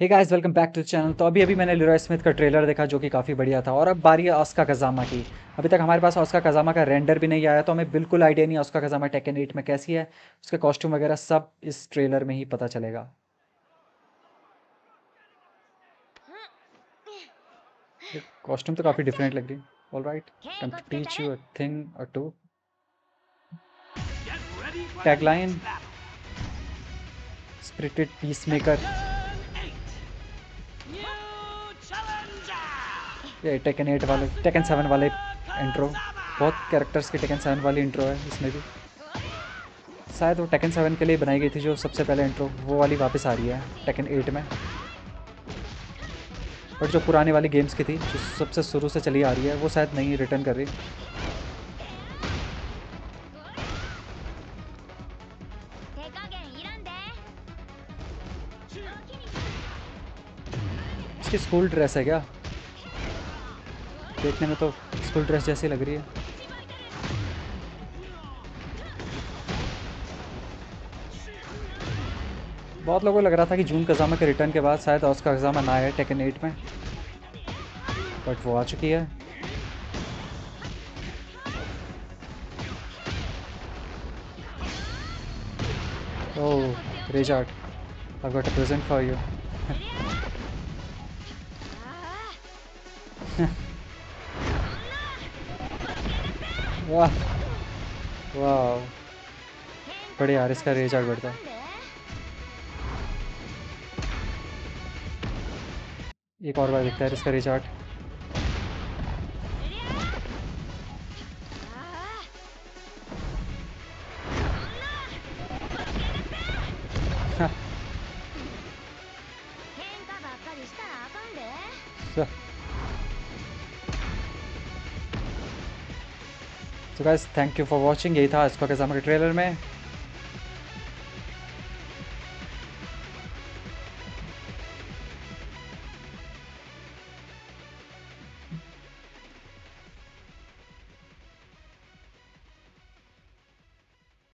Hey guys welcome back to channel तो अभी अभी मैंने लिरॉय स्मिथ का ट्रेलर देखा जो कि काफ़ी बढ़िया था और अब बारी है ऑस्का कजामा की। अभी तक हमारे पास ऑस्का कजामा का रेंडर भी नहीं आया तो हमें बिल्कुल आइडिया नहीं ऑस्का कजामा टेकन एट में कैसी है। उसके कॉस्ट्यूम वगैरह सब इस ट्रेलर में ही पता चलेगा। कॉस्ट्यूम तो काफ़ी डिफरेंट लग रही all right teach you thing to tagline spirited peacemaker ये टेकन एट वाले टेकन सेवन वाले इंट्रो बहुत कैरेक्टर्स की टेकन सेवन वाली इंट्रो है इसमें भी। शायद वो टेकन सेवन के लिए बनाई गई थी जो सबसे पहले इंट्रो वो वाली वापस आ रही है टेकन एट में। बट जो पुराने वाली गेम्स की थी जो सबसे शुरू से चली आ रही है वो शायद नहीं रिटर्न कर रही। इसकी स्कूल ड्रेस है क्या? देखने में तो स्कूल ड्रेस जैसी लग रही है। बहुत लोगों को लग रहा था कि जून कजामा के रिटर्न के बाद शायद उसका कजामा ना आए टेकन एट में। बट वो आ चुकी है। Oh, Rejart, I've got a present for you. वाह। वाह। बड़े यार इसका रेज आर्ट बढ़ता है। एक और बार दिखता है इसका रेज आर्ट तो guys thank you for watching यही था इसका के ट्रेलर में।